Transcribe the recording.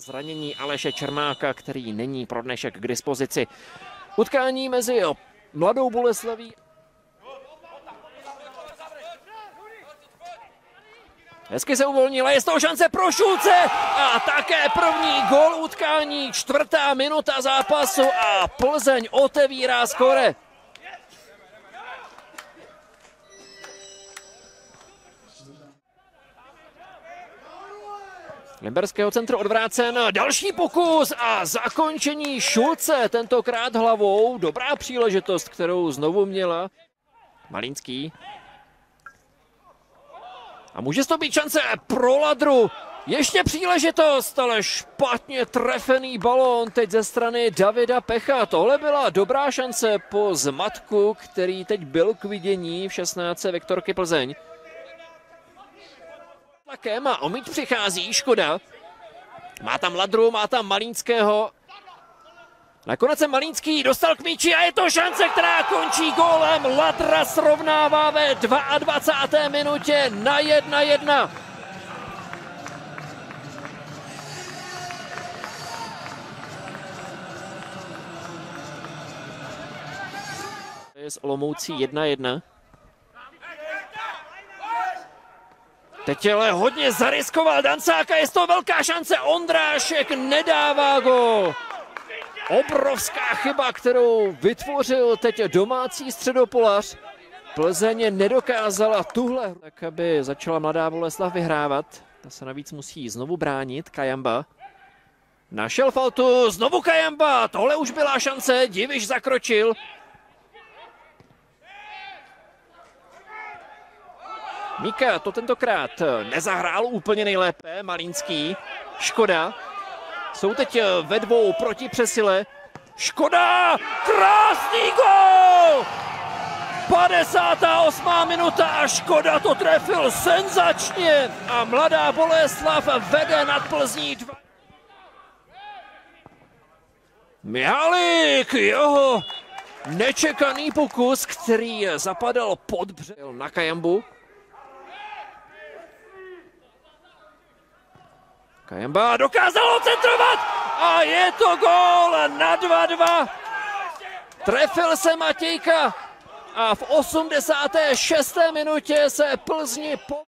zranění Aleše Čermáka, který není pro dnešek k dispozici. Utkání mezi Mladou Boleslaví Hezky se uvolnila, je z toho šance pro Šulce a také první gol utkání, čtvrtá minuta zápasu a Plzeň otevírá skore. Limberského centru odvrácen, další pokus a zakončení Šulce, tentokrát hlavou. Dobrá příležitost, kterou znovu měla. Malínský. A může to být šance pro Ladru. Ještě příležitost, ale špatně trefený balón teď ze strany Davida Pecha. Tohle byla dobrá šance po zmatku, který teď byl k vidění v 16. Vektorky Plzeň tlakem a Omíč přichází, škoda. Má tam Ladru, má tam Malínského. Nakonec se Malínský dostal k míči a je to šance, která končí gólem. Ladra srovnává ve 22. minutě na 1-1. Je z Olomoucí 1-1. Teď ale hodně zariskoval Dancáka, je to velká šance, Ondrášek nedává gol. Obrovská chyba, kterou vytvořil teď domácí středopolař. Plzeň nedokázala tuhle, tak aby začala mladá Boleslav vyhrávat. Ta se navíc musí znovu bránit, Kajamba. Našel faltu, znovu Kajamba, tohle už byla šance, Diviš zakročil. Mika to tentokrát nezahrál úplně nejlépe, Malínský. Škoda. Jsou teď ve dvou proti přesile. Škoda! Krásný gol! 58. minuta a Škoda to trefil senzačně a mladá Boleslav vede nad Plzní 2. Mihalik, jeho nečekaný pokus, který zapadal pod břel na Kajambu. Kajemba dokázal centrovat a je to gól na 2-2. Trefil se Matějka a v 86. minutě se Plzni po...